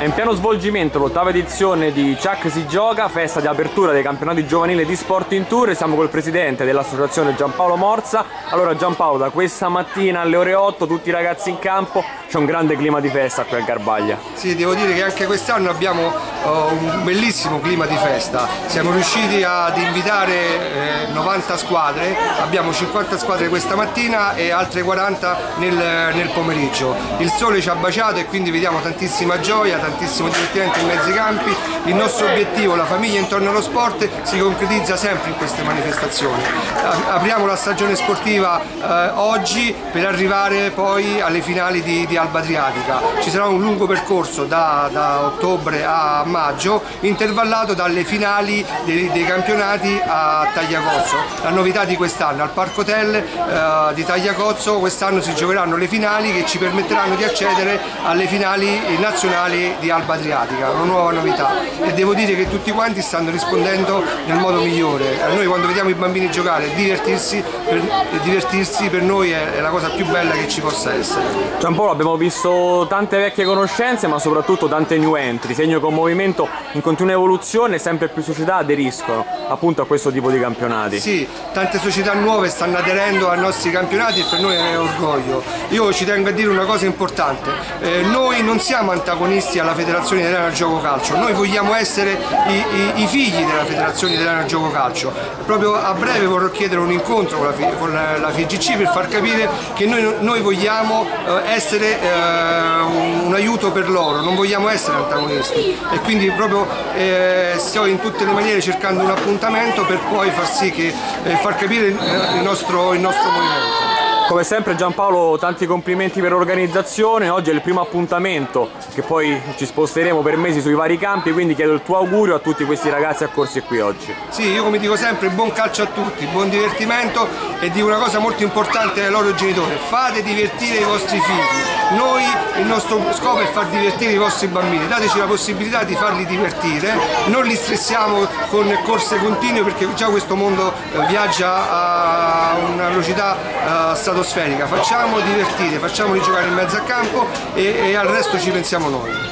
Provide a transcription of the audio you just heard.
È in pieno svolgimento l'ottava edizione di Chuck si gioca, festa di apertura dei campionati giovanili di Sport in Tour. Siamo col presidente dell'associazione Giampaolo Morza. Allora Giampaolo, da questa mattina alle ore 8 tutti i ragazzi in campo, c'è un grande clima di festa qui a Garbaglia. Sì, devo dire che anche quest'anno abbiamo uh, un bellissimo clima di festa. Siamo riusciti ad invitare eh, 90 squadre, abbiamo 50 squadre questa mattina e altre 40 nel, nel pomeriggio. Il sole ci ha baciato e quindi vediamo tantissima gioia, tantissimo divertimento in mezzi campi, il nostro obiettivo, la famiglia intorno allo sport, si concretizza sempre in queste manifestazioni. Apriamo la stagione sportiva eh, oggi per arrivare poi alle finali di, di, Alba Adriatica. Ci sarà un lungo percorso da, da ottobre a maggio, intervallato dalle finali dei, dei campionati a Tagliacozzo. La novità di quest'anno, al Parco Hotel eh, di Tagliacozzo quest'anno si giocheranno le finali che ci permetteranno di accedere alle finali nazionali di Alba Adriatica, una nuova novità e devo dire che tutti quanti stanno rispondendo nel modo migliore. A noi quando vediamo i bambini giocare divertirsi per, divertirsi per noi è, è la cosa più bella che ci possa essere. Giampaolo abbiamo visto tante vecchie conoscenze ma soprattutto tante new entry, segno che un movimento in continua evoluzione sempre più società aderiscono appunto a questo tipo di campionati. Sì, tante società nuove stanno aderendo ai nostri campionati e per noi è orgoglio. Io ci tengo a dire una cosa importante, eh, noi non siamo antagonisti alla Federazione Italiana Gioco Calcio, noi vogliamo essere i, i, i, figli della Federazione Italiana Gioco Calcio. Proprio a breve vorrò chiedere un incontro con la, con la, la FIGC per far capire che noi, noi vogliamo eh, essere eh, un, un, aiuto per loro, non vogliamo essere antagonisti e quindi proprio eh, stiamo in tutte le maniere cercando un appuntamento per poi far sì che eh, far capire eh, il nostro, il nostro movimento. Come sempre Giampaolo tanti complimenti per l'organizzazione, oggi è il primo appuntamento che poi ci sposteremo per mesi sui vari campi, quindi chiedo il tuo augurio a tutti questi ragazzi accorsi qui oggi. Sì, io come dico sempre buon calcio a tutti, buon divertimento e dico una cosa molto importante ai loro genitori, fate divertire i vostri figli, noi il nostro scopo è far divertire i vostri bambini, dateci la possibilità di farli divertire, non li stressiamo con corse continue perché già questo mondo eh, viaggia a una velocità uh, stratosferica, facciamo divertire, facciamoli giocare in mezzo a campo e, e al resto ci pensiamo noi.